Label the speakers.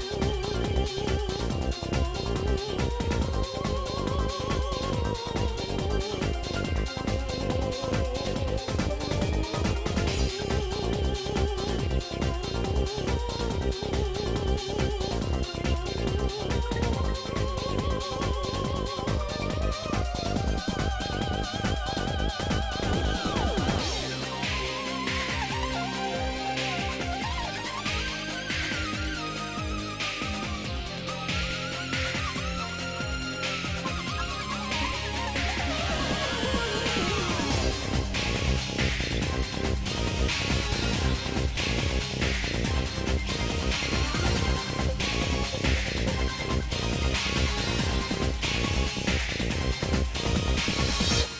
Speaker 1: Thank you. you